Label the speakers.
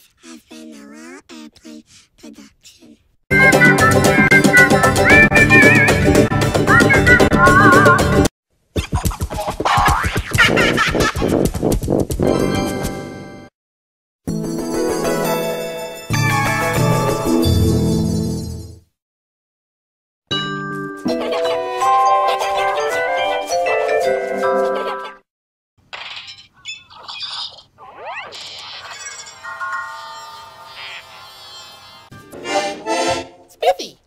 Speaker 1: life has been a Raw Airplane production. Biffy.